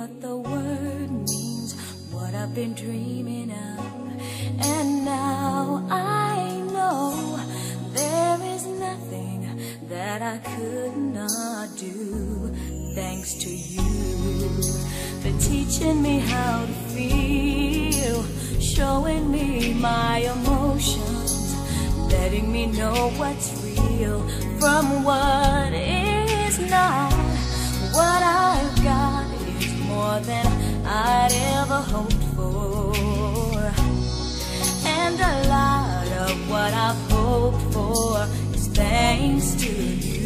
what the word means, what I've been dreaming of. And now I know there is nothing that I could not do. Thanks to you for teaching me how to feel, showing me my emotions, letting me know what's real from what is not. More than I'd ever hoped for. And a lot of what I've hoped for is thanks to you.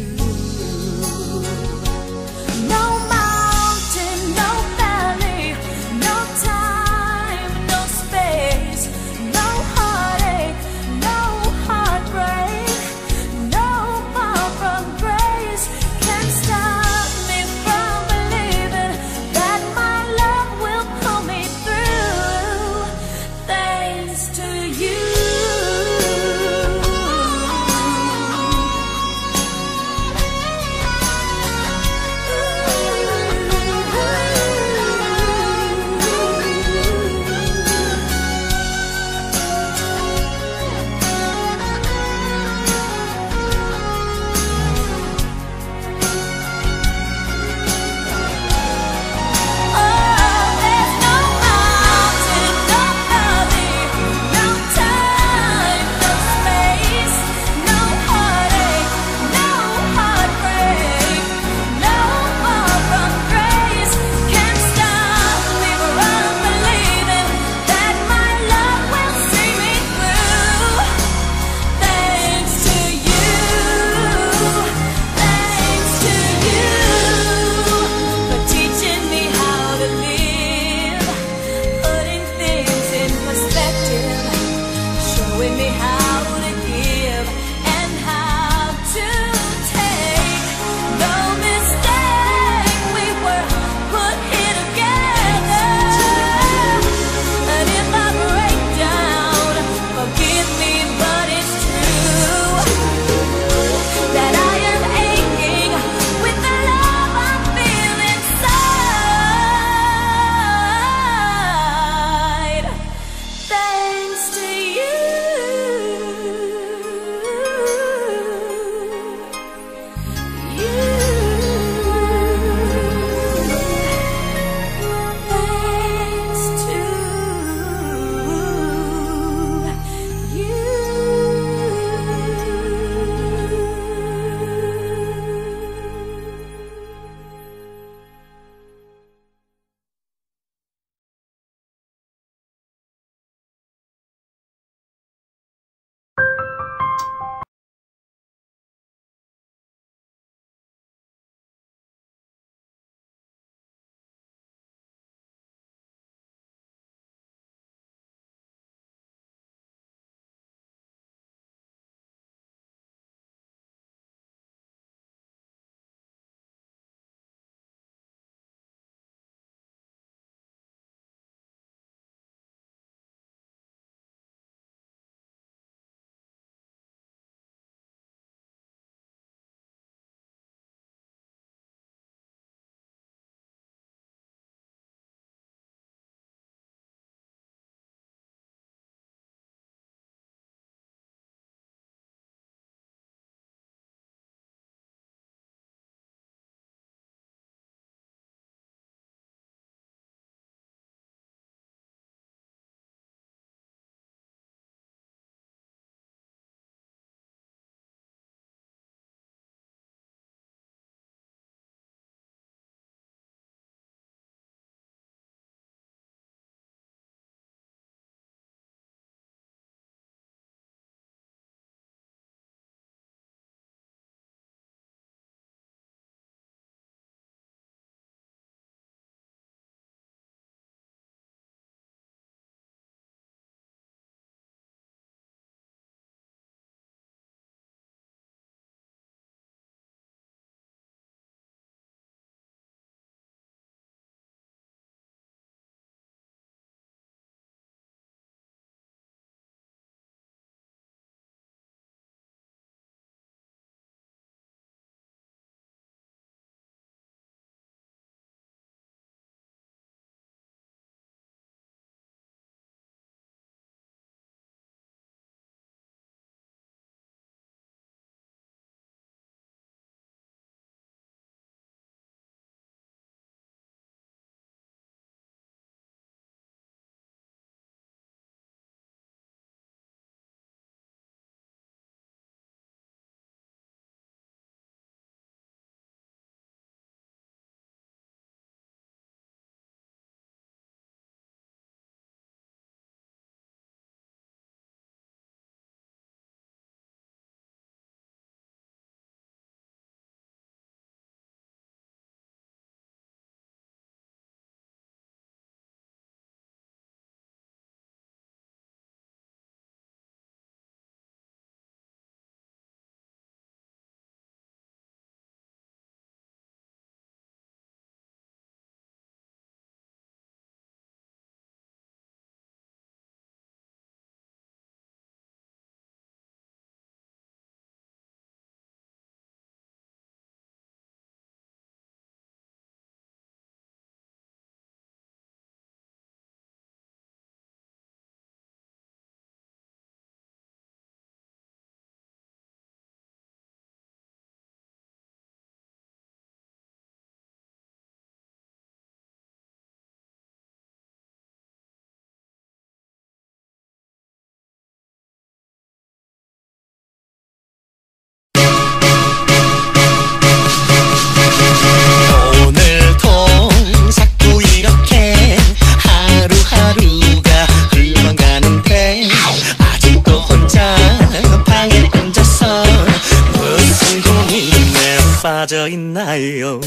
빠져 있나요?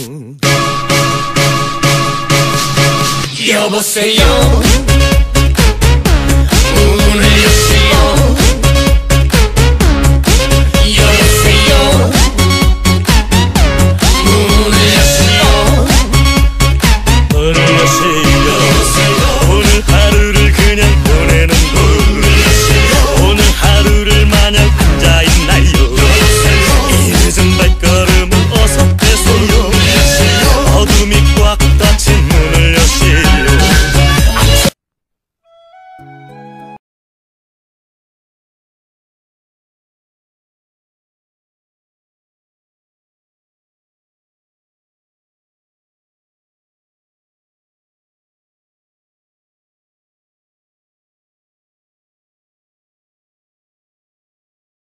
여보세요